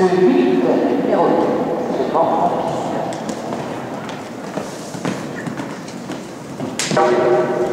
le 8 euh, numéro 10, c'est bon. Thank